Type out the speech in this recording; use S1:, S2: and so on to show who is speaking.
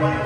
S1: away.